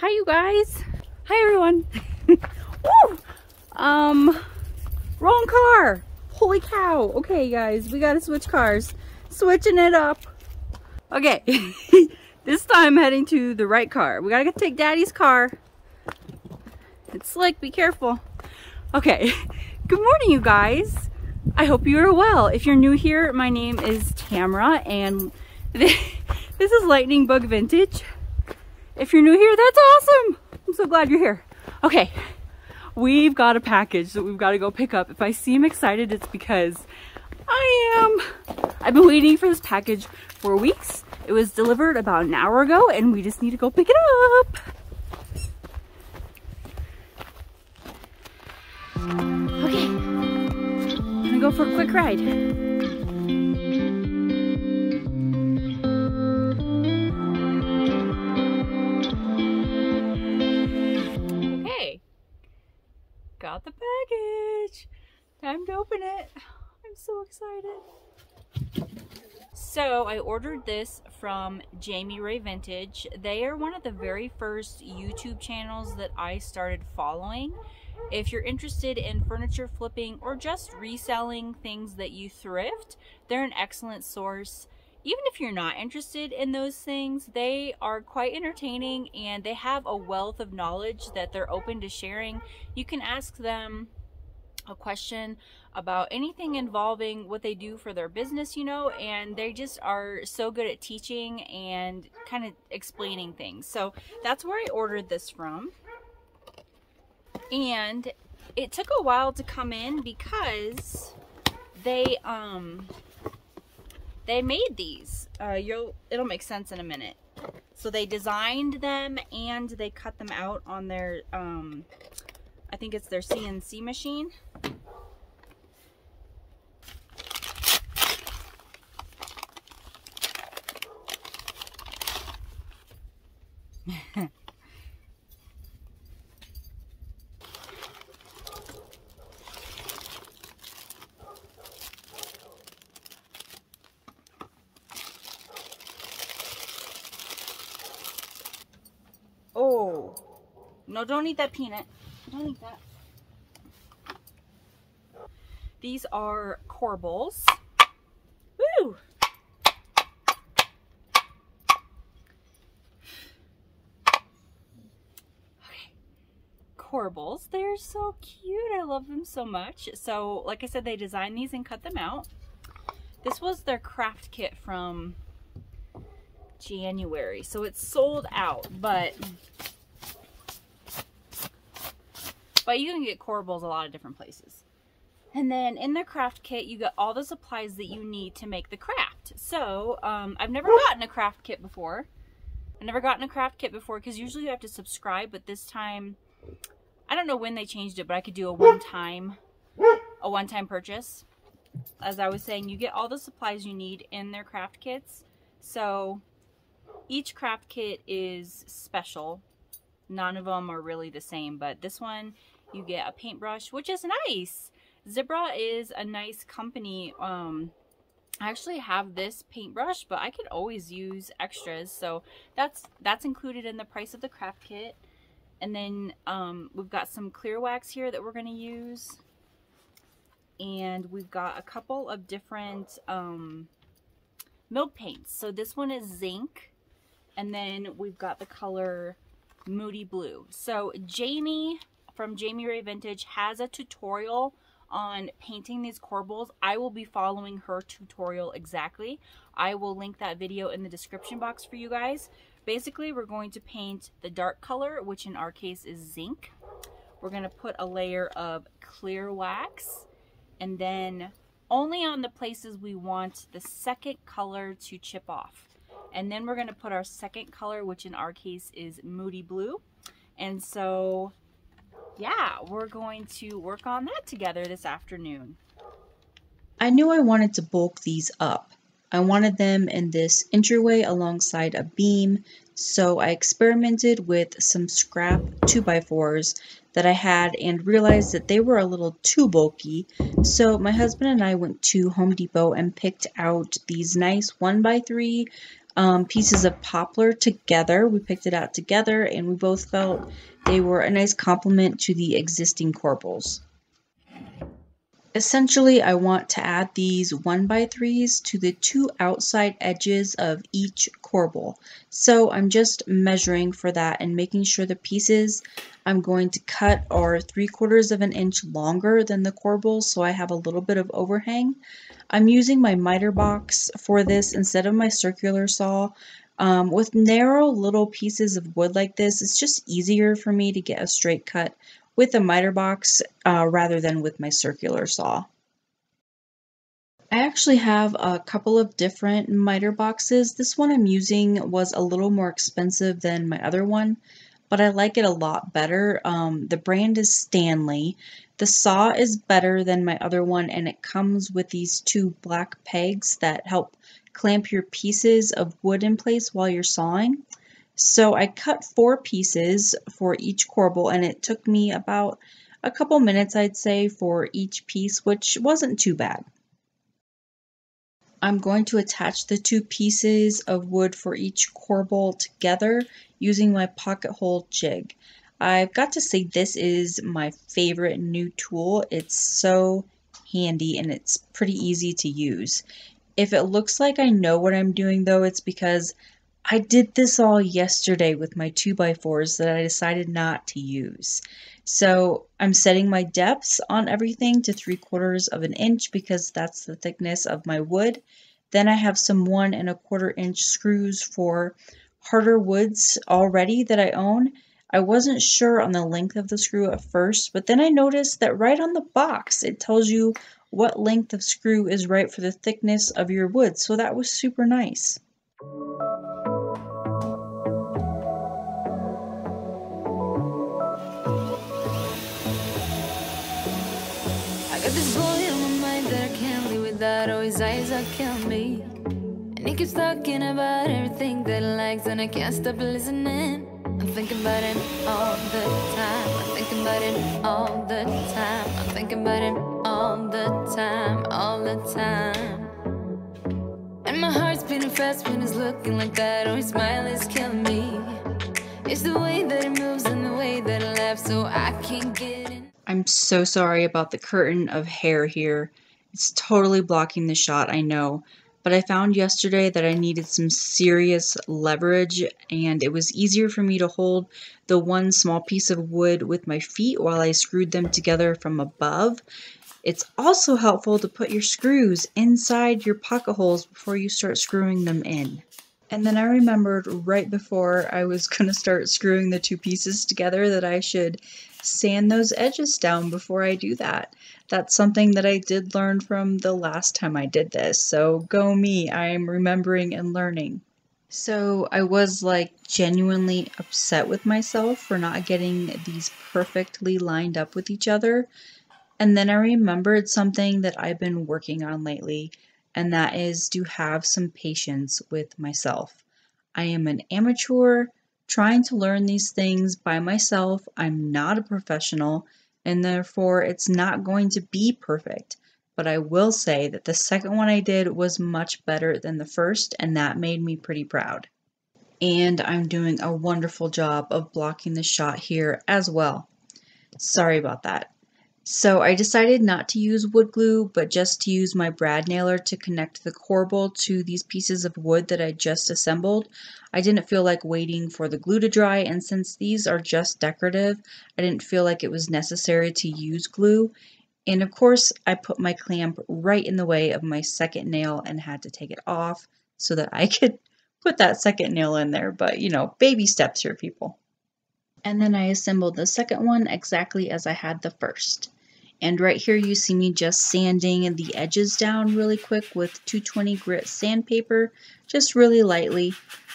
Hi, you guys. Hi, everyone. Woo! Um, wrong car. Holy cow. Okay, guys, we gotta switch cars. Switching it up. Okay, this time heading to the right car. We gotta take Daddy's car. It's slick, be careful. Okay, good morning, you guys. I hope you are well. If you're new here, my name is Tamra, and this is Lightning Bug Vintage. If you're new here, that's awesome. I'm so glad you're here. Okay, we've got a package that we've got to go pick up. If I seem excited, it's because I am. I've been waiting for this package for weeks. It was delivered about an hour ago and we just need to go pick it up. Okay, I'm gonna go for a quick ride. Got the package. Time to open it. I'm so excited. So I ordered this from Jami Ray Vintage. They are one of the very first YouTube channels that I started following. If you're interested in furniture flipping or just reselling things that you thrift, they're an excellent source. Even if you're not interested in those things, they are quite entertaining and they have a wealth of knowledge that they're open to sharing. You can ask them a question about anything involving what they do for their business, you know, and they just are so good at teaching and kind of explaining things. So that's where I ordered this from. And it took a while to come in because they um they made these. Uh you'll it'll make sense in a minute. So they designed them and they cut them out on their um I think it's their CNC machine. oh, no, don't eat that peanut. Don't eat that. These are corbels. Woo! Okay. Corbels. They're so cute. I love them so much. So, like I said, they designed these and cut them out. This was their craft kit from January. So it's sold out, but but you can get corbels a lot of different places. And then in the craft kit, you get all the supplies that you need to make the craft. So um, I've never gotten a craft kit before. I've never gotten a craft kit before because usually you have to subscribe, but this time, I don't know when they changed it, but I could do a one-time, a one-time purchase. As I was saying, you get all the supplies you need in their craft kits. So each craft kit is special. None of them are really the same, but this one you get a paintbrush, which is nice. Zibra is a nice company. Um, I actually have this paintbrush, but I could always use extras. So that's that's included in the price of the craft kit. And then um, we've got some clear wax here that we're going to use. And we've got a couple of different um, milk paints. So this one is zinc. And then we've got the color Moody Blue. So Jami from Jami Ray Vintage has a tutorial on painting these corbels. I will be following her tutorial exactly. I will link that video in the description box for you guys. Basically, we're going to paint the dark color, which in our case is zinc. We're going to put a layer of clear wax and then only on the places we want the second color to chip off. And then we're going to put our second color, which in our case is Moody Blue. And so yeah, we're going to work on that together this afternoon. I knew I wanted to bulk these up. I wanted them in this entryway alongside a beam, so I experimented with some scrap 2x4s that I had and realized that they were a little too bulky. So my husband and I went to Home Depot and picked out these nice 1x3 um, pieces of poplar together. We picked it out together and we both felt they were a nice complement to the existing corbels. Essentially, I want to add these 1x3s to the two outside edges of each corbel. So I'm just measuring for that and making sure the pieces I'm going to cut are 3 quarters of an inch longer than the corbels so I have a little bit of overhang. I'm using my miter box for this instead of my circular saw. Um, with narrow little pieces of wood like this, it's just easier for me to get a straight cut with a miter box uh, rather than with my circular saw. I actually have a couple of different miter boxes. This one I'm using was a little more expensive than my other one, but I like it a lot better. Um, the brand is Stanley. The saw is better than my other one and it comes with these two black pegs that help clamp your pieces of wood in place while you're sawing. So I cut four pieces for each corbel and it took me about a couple minutes I'd say for each piece which wasn't too bad. I'm going to attach the two pieces of wood for each corbel together using my pocket hole jig. I've got to say this is my favorite new tool. It's so handy and it's pretty easy to use. If it looks like I know what I'm doing though, it's because I did this all yesterday with my 2x4s that I decided not to use. So I'm setting my depths on everything to 3 quarters of an inch because that's the thickness of my wood. Then I have some one and a quarter inch screws for harder woods already that I own. I wasn't sure on the length of the screw at first, but then I noticed that right on the box it tells you what length of screw is right for the thickness of your wood, so that was super nice. that eyes kill me. And he keeps talking about everything that he likes, and I can't stop listening. Thinking about it all the time. I'm thinking about it all the time. I'm thinking about it all the time, all the time. And my heart's beating fast when he's looking like that. Oh, his smile is killing me. It's the way that he moves and the way that he laughs, so I can't get in. I'm so sorry about the curtain of hair here. It's totally blocking the shot, I know, but I found yesterday that I needed some serious leverage and it was easier for me to hold the one small piece of wood with my feet while I screwed them together from above. It's also helpful to put your screws inside your pocket holes before you start screwing them in. And then I remembered right before I was going to start screwing the two pieces together that I should sand those edges down before I do that. That's something that I did learn from the last time I did this. So go me, I am remembering and learning. So I was like genuinely upset with myself for not getting these perfectly lined up with each other. And then I remembered something that I've been working on lately and that is to have some patience with myself. I am an amateur trying to learn these things by myself. I'm not a professional, and therefore it's not going to be perfect. But I will say that the second one I did was much better than the first, and that made me pretty proud. And I'm doing a wonderful job of blocking the shot here as well. Sorry about that. So I decided not to use wood glue, but just to use my brad nailer to connect the corbel to these pieces of wood that I just assembled. I didn't feel like waiting for the glue to dry, and since these are just decorative, I didn't feel like it was necessary to use glue. And of course, I put my clamp right in the way of my second nail and had to take it off so that I could put that second nail in there. But, you know, baby steps here, people. And then I assembled the second one exactly as I had the first. And right here you see me just sanding the edges down really quick with 220 grit sandpaper, just really lightly.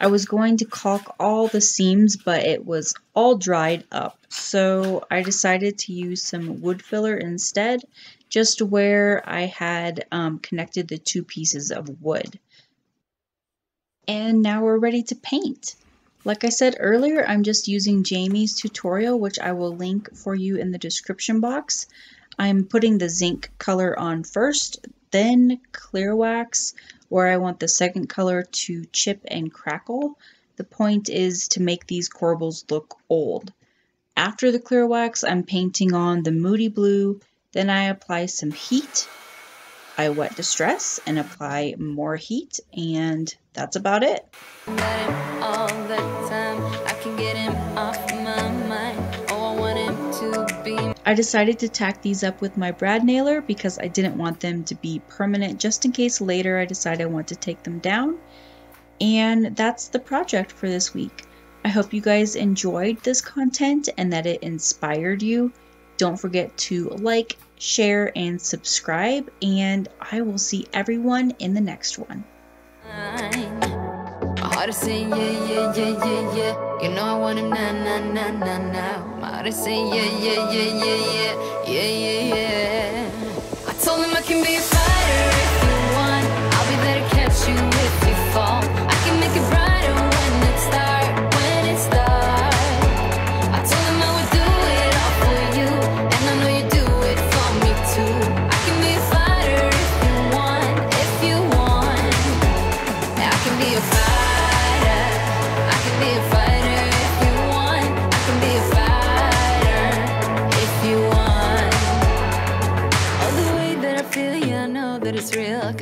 I was going to caulk all the seams, but it was all dried up. So I decided to use some wood filler instead, just where I had um, connected the two pieces of wood. And now we're ready to paint. Like I said earlier, I'm just using Jami's tutorial, which I will link for you in the description box. I'm putting the zinc color on first. then clear wax where I want the second color to chip and crackle. The point is to make these corbels look old. After the clear wax, I'm painting on the Moody Blue, then I apply some heat. I wet distress and apply more heat, and that's about it. I decided to tack these up with my brad nailer because I didn't want them to be permanent just in case later I decide I want to take them down. And that's the project for this week. I hope you guys enjoyed this content and that it inspired you. Don't forget to like, share, and subscribe, and I will see everyone in the next one heart saying yeah, yeah, yeah, yeah, yeah. You know I want him now, now, now, now, now. My heart saying yeah, yeah, yeah, yeah, yeah, yeah, yeah, yeah.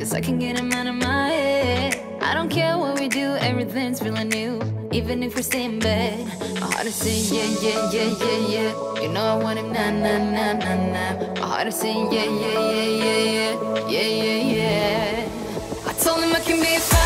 Cause I can get him out of my head. I don't care what we do, everything's feeling new. Even if we stay in bed My heart is saying yeah, yeah, yeah, yeah, yeah. You know I want him nah, nah, nah, nah, nah. My heart is saying yeah, yeah, yeah, yeah, yeah Yeah, yeah, yeah. I told him I can be fine